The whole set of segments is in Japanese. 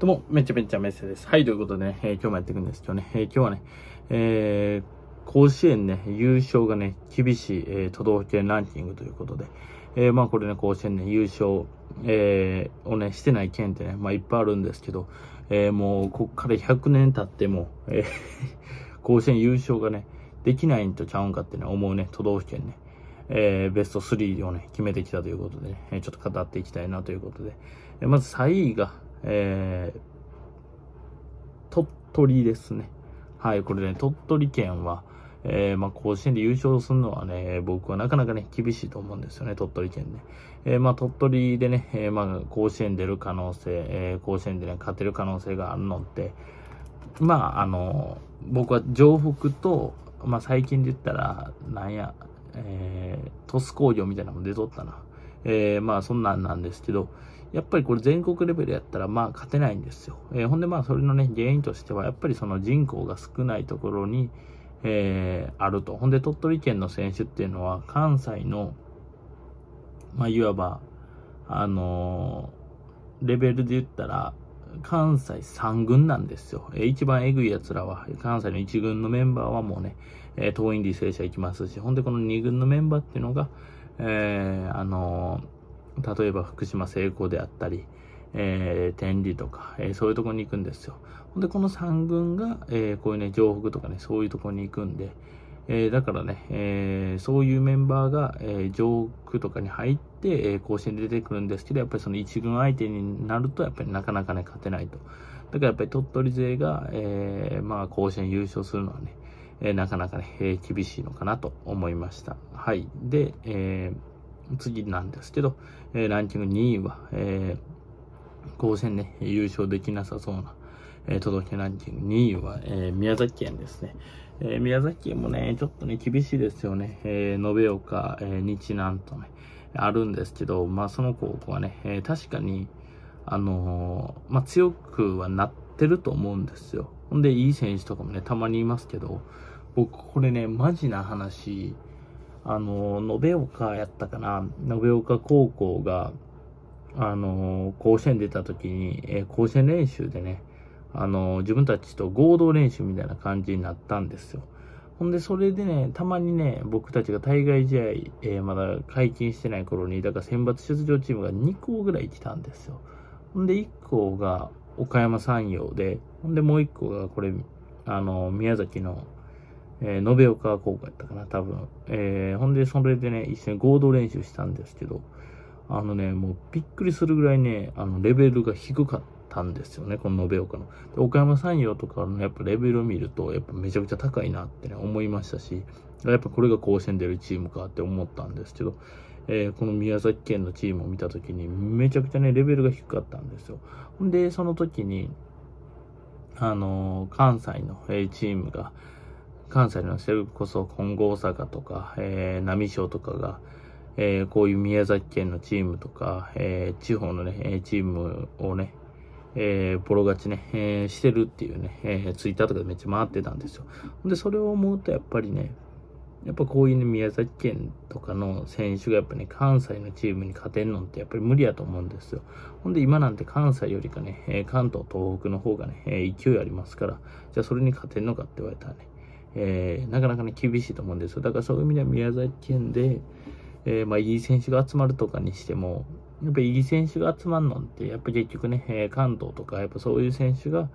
どうも、めちゃめちゃメッセです。はい、ということでね、えー、今日もやっていくんですけどね、えー、今日はね、えー、甲子園ね、優勝がね、厳しい、えー、都道府県ランキングということで、えー、まあこれね、甲子園ね、優勝、えー、をね、してない県ってね、まあいっぱいあるんですけど、えー、もう、こっから100年経っても、えー、甲子園優勝がね、できないんとちゃうんかってね、思うね、都道府県ね、えー、ベスト3をね、決めてきたということで、ね、ちょっと語っていきたいなということで、まず3位が、えー、鳥取ですね。はい、これね、鳥取県は、えー、まあ、甲子園で優勝するのはね、僕はなかなかね、厳しいと思うんですよね、鳥取県ね。えー、まあ、鳥取でね、えー、まあ、甲子園出る可能性、え甲子園でね、勝てる可能性があるのって、まあ、あの、僕は城北と、まあ、最近で言ったら、なんや、え、鳥栖工業みたいなのも出とったな。え、まあ、そんなんなんですけど、やっぱりこれ全国レベルやったらまあ勝てないんですよ。えー、ほんでまあそれのね原因としてはやっぱりその人口が少ないところに、えー、あると。ほんで鳥取県の選手っていうのは関西のまあいわばあのー、レベルで言ったら関西3軍なんですよ。えー、一番えぐい奴らは関西の1軍のメンバーはもうね、えー、東院履正社行きますし、ほんでこの2軍のメンバーっていうのが、えー、あのー例えば福島聖光であったり、えー、天理とか、えー、そういうとこに行くんですよ。ほんで、この3軍が、えー、こういうね、城北とかね、そういうとこに行くんで、えー、だからね、えー、そういうメンバーが、えー、上空とかに入って、えー、甲子園で出てくるんですけど、やっぱりその1軍相手になると、やっぱりなかなかね、勝てないと。だからやっぱり鳥取勢が、えー、まあ、甲子園優勝するのはね、えー、なかなかね、えー、厳しいのかなと思いました。はい。で、えー、次なんですけど、えー、ランキング2位は、えー、甲子園ね、優勝できなさそうな、えー、届けランキング2位は、えー、宮崎県ですね。えー、宮崎県もね、ちょっとね、厳しいですよね。えー、延岡、えー、日南とね、あるんですけど、まあその高校はね、えー、確かに、あのー、まあ強くはなってると思うんですよ。ほんで、いい選手とかもね、たまにいますけど、僕、これね、マジな話、あの、延岡やったかな、延岡高校が、あの、甲子園出た時に、えー、甲子園練習でね、あの、自分たちと合同練習みたいな感じになったんですよ。ほんで、それでね、たまにね、僕たちが対外試合、えー、まだ解禁してない頃に、だから選抜出場チームが2校ぐらい来たんですよ。ほんで、1校が岡山山陽で、ほんでもう1校がこれ、あの、宮崎のえー、延岡高校やったかな、多分。えー、ほんで、それでね、一緒に合同練習したんですけど、あのね、もうびっくりするぐらいね、あの、レベルが低かったんですよね、この延岡の。で岡山山陽とかのやっぱレベルを見ると、やっぱめちゃくちゃ高いなってね、思いましたし、やっぱこれが甲子園出るチームかって思ったんですけど、えー、この宮崎県のチームを見たときに、めちゃくちゃね、レベルが低かったんですよ。ほんで、その時に、あのー、関西の、え、チームが、関西のそれこそ金剛大阪とか、えー、波賞とかが、えー、こういう宮崎県のチームとか、えー、地方のね、チームをね、えー、ボロ勝ちね、えー、してるっていうね、えー、ツイッターとかでめっちゃ回ってたんですよ。で、それを思うとやっぱりね、やっぱこういうね、宮崎県とかの選手がやっぱね、関西のチームに勝てんのってやっぱり無理やと思うんですよ。ほんで今なんて関西よりかね、関東、東北の方がね、勢いありますから、じゃあそれに勝てんのかって言われたらね、えー、なかなかね、厳しいと思うんですよ。だからそういう意味では宮崎県で、えー、まあ、いい選手が集まるとかにしても、やっぱりいい選手が集まるのって、やっぱ結局ね、え、関東とか、やっぱそういう選手が、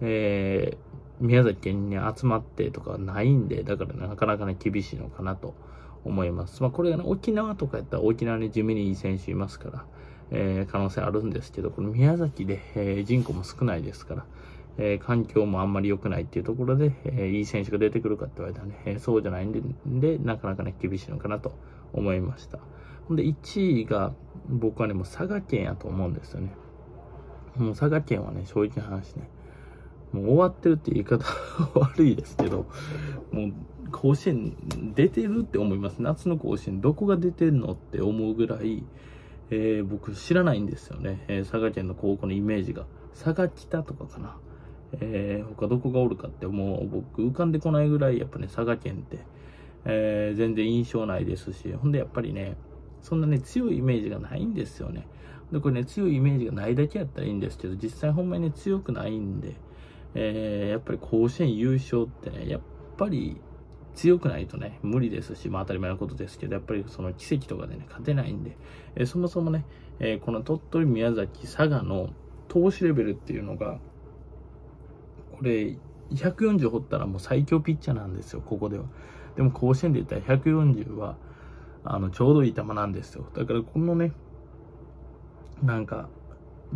えー、宮崎県に集まってとかないんで、だから、なかなかね、厳しいのかなと思います。まあ、これがね、沖縄とかやったら沖縄に地味にいい選手いますから、えー、可能性あるんですけど、この宮崎で、えー、人口も少ないですから、えー、環境もあんまり良くないっていうところで、えー、いい選手が出てくるかって言われたらね、えー、そうじゃないんでで、なかなかね、厳しいのかなと思いました。ほんで、1位が、僕はね、もう佐賀県やと思うんですよね。もう佐賀県はね、正直な話ね、もう終わってるって言い方 悪いですけど、もう甲子園出てるって思います。夏の甲子園どこが出てんのって思うぐらい、えー、僕知らないんですよね、えー、佐賀県の高校のイメージが。佐賀北とかかな。えー、他どこがおるかってもう僕浮かんでこないぐらいやっぱね、佐賀県って、えー、全然印象ないですし、ほんでやっぱりね、そんなね、強いイメージがないんですよね。で、これね、強いイメージがないだけやったらいいんですけど、実際ほんまにね、強くないんで、えー、やっぱり甲子園優勝ってね、やっぱり強くないとね、無理ですし、まあ当たり前のことですけど、やっぱりその奇跡とかでね、勝てないんで、えー、そもそもね、えー、この鳥取、宮崎、佐賀の投手レベルっていうのが、これ、140掘ったらもう最強ピッチャーなんですよ、ここでは。でも甲子園で言ったら140は、あの、ちょうどいい球なんですよ。だからこのね、なんか、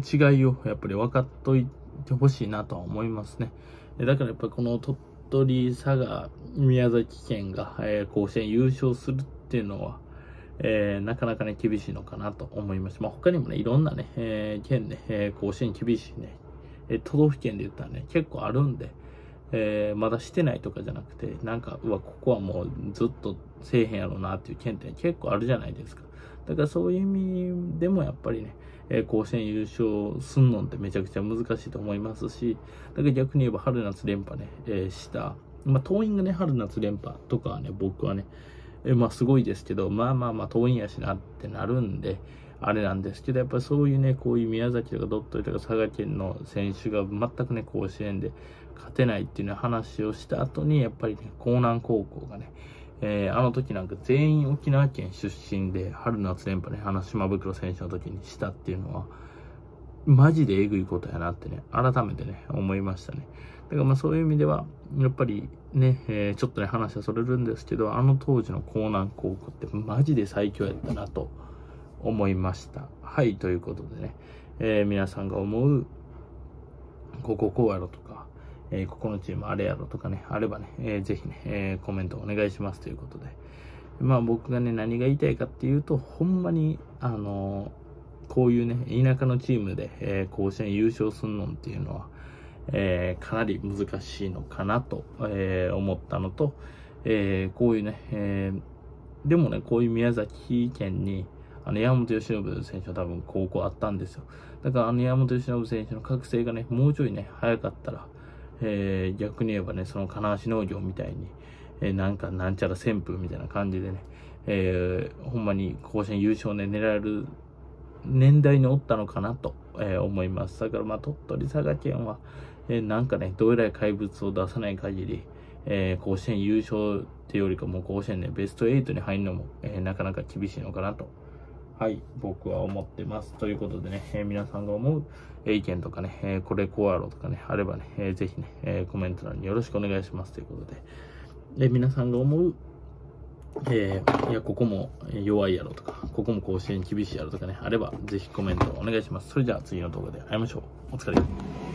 違いをやっぱり分かっといてほしいなとは思いますね。だからやっぱこの鳥取、佐賀、宮崎県が、えー、甲子園優勝するっていうのは、えー、なかなかね、厳しいのかなと思います。まあ、他にもね、いろんなね、えー、県ね、え甲子園厳しいね、え都道府県で言ったらね、結構あるんで、えまだしてないとかじゃなくて、なんか、うわ、ここはもうずっとせえへんやろうなっていう県って結構あるじゃないですか。だからそういう意味でもやっぱりね、え甲子園優勝すんのってめちゃくちゃ難しいと思いますし、だから逆に言えば春夏連覇ね、えー、した、まあ、党員がね、春夏連覇とかはね、僕はね、えまあすごいですけど、まあまあまあ党員やしなってなるんで、あれなんですけど、やっぱりそういうね、こういう宮崎とか鳥取とか佐賀県の選手が全くね、甲子園で勝てないっていうね、話をした後に、やっぱりね、江南高校がね、えー、あの時なんか全員沖縄県出身で、春夏連覇ね、花島袋選手の時にしたっていうのは、マジでえぐいことやなってね、改めてね、思いましたね。だからまあそういう意味では、やっぱりね、えー、ちょっとね、話はそれるんですけど、あの当時の江南高校ってマジで最強やったなと思いました。はい、ということでね、えー、皆さんが思う、こここうやろとか、えー、ここのチームあれやろとかね、あればね、えー、ぜひね、えー、コメントお願いしますということで。まあ僕がね、何が言いたいかっていうと、ほんまに、あのこういうね、田舎のチームで、え甲子園優勝すんのっていうのは、えかなり難しいのかなと、え思ったのと、えこういうね、えでもね、こういう宮崎県に、あの、山本由伸選手は多分高校あったんですよ。だからあの山本由伸選手の覚醒がね、もうちょいね、早かったら、えー、逆に言えばね、その金足農業みたいに、えー、なんかなんちゃら旋風みたいな感じでね、えー、ほんまに甲子園優勝ね、狙える年代におったのかなと、えー、思います。だからまあ鳥取佐賀県は、えー、なんかね、どえらい怪物を出さない限り、えー、甲子園優勝っていうよりかもう甲子園ね、ベスト8に入るのも、えー、なかなか厳しいのかなとはい、僕は思ってます。ということでね、えー、皆さんが思う、え意見とかね、えー、これこうやろうとかね、あればね、えー、ぜひね、えコメント欄によろしくお願いしますということで、え皆さんが思う、えいや、ここも弱いやろとか、ここも甲子園厳しいやろとかね、あれば、ぜひコメントお願いします。それじゃあ次の動画で会いましょう。お疲れ。